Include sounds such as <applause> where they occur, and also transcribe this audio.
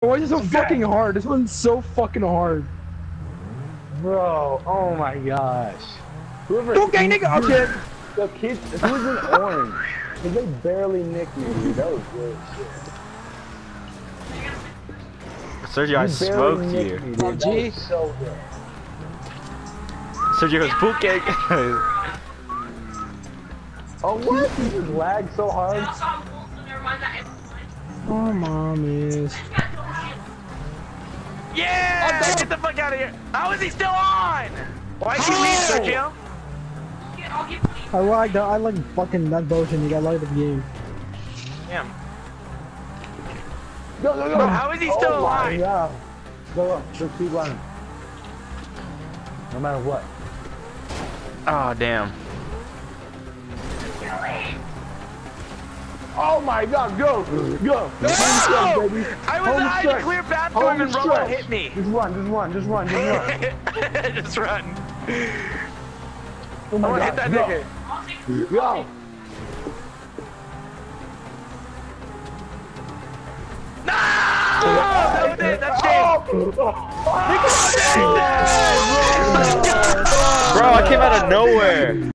Why is it so fucking hard? This one's so fucking hard. Bro, oh my gosh. Whoever. Okay, nigga. Okay. The kids, who's in <laughs> orange? Cause they barely nicked me, dude. That was good shit. Sergio, I You barely smoked you. Me, dude. That was so good. Sergio goes boot cake. <laughs> Oh what? You just lagged so hard. Oh, mom is. Yeah! Get the fuck out of here! How is he still on? Why did you leave, Sergio? I like that. I like fucking that motion. You got like the game. Damn. Go, go, go. Bro, how is he still oh alive? God. Go, go. Just keep running. No matter what. Oh, damn. Oh my God, go, go. No! Home stretch, baby. I was Home I had stretch. clear path for Home him and Robo stretch. hit me. Just run, just run, just run, just run. <laughs> Just run. Oh I my want to God, hit that go. nigga. Go. No! That was it. That's game. Oh. oh! Bro, I came out of nowhere.